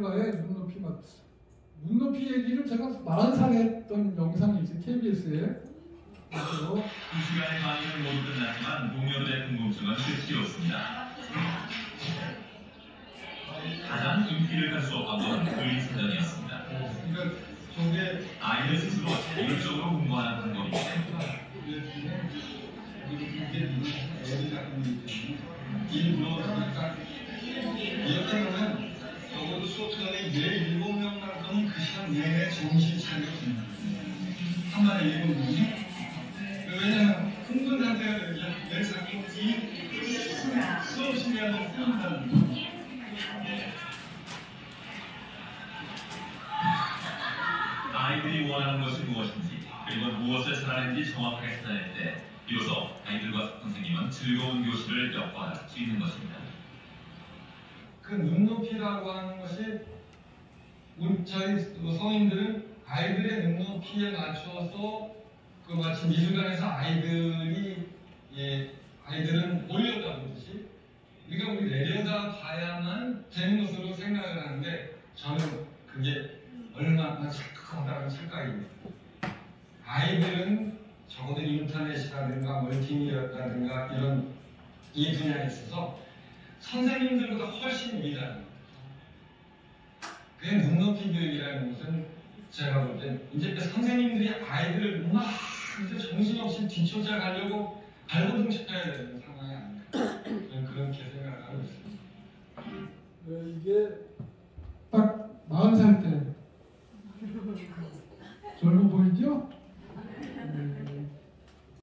과의 눈높이 맞 눈높이 얘기를 제가 40살에 했던 영상이 있어요. KBS에. 그래서 이 시간에 강의는 모두 끝났지만 동료들의 궁금증은 끝이 없습니다. 가장 인기를 갈수록한 건 의사전이었습니다. 그러니까 저게 아이들 스스로 자율적으로 공부하는 때 수업 시간에 얘 일곱 명만큼은 그 시간 내내 정신 차리고 듣는다. 한 마리 일곱 명이 왜냐면 흥분 상태가 되면 내 작품이 수업 시간에 흐른다는 거예요. 아이들이 원하는 것이 무엇인지 그리고 무엇을 살아내는지 정확하게 찾아낼 때 비로소 아이들과 선생님은 즐거운 교실을 엿봐할 수 있는 것입니다. 그 눈높이라고 하는 것이 우리 저희 성인들은 아이들의 눈높이에 맞춰서 그 마치 미술관에서 아이들이 예, 아이들은 올려다보듯이 우리가 우리 내려다 봐야만 되는 것으로 생각을 하는데 저는 그게 얼마나 착각하다는 착각입니다. 아이들은 적어도 인터넷이라든가 멀티미디어라든가 이런 이 분야에 있어서 선생님들보다 훨씬. 그 묵묵히 교육이라는 것은 제가 볼 때 이제 그 선생님들이 아이들을 막 이제 정신없이 뒤쫓아 가려고 발버둥쳐야 되는 상황이 아닌가 그런 게 생각을 하고 있습니다. 네, 이게 딱 40살 때 젊어 보이죠?